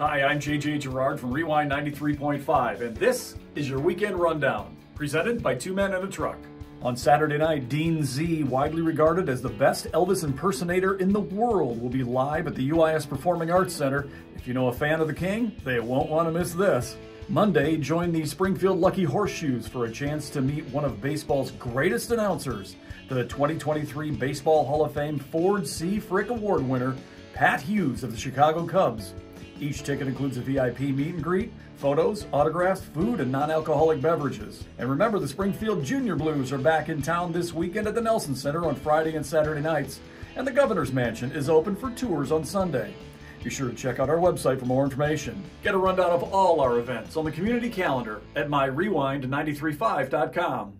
Hi, I'm JJ Gerard from Rewind 93.5, and this is your weekend rundown, presented by Two Men and a Truck. On Saturday night, Dean Z, widely regarded as the best Elvis impersonator in the world, will be live at the UIS Performing Arts Center. If you know a fan of the King, they won't want to miss this. Monday, join the Springfield Lucky Horseshoes for a chance to meet one of baseball's greatest announcers, the 2023 Baseball Hall of Fame Ford C. Frick Award winner, Pat Hughes of the Chicago Cubs. Each ticket includes a VIP meet and greet, photos, autographs, food, and non alcoholic beverages. And remember, the Springfield Junior Blues are back in town this weekend at the Nelson Center on Friday and Saturday nights, and the Governor's Mansion is open for tours on Sunday. Be sure to check out our website for more information. Get a rundown of all our events on the community calendar at myrewind935.com.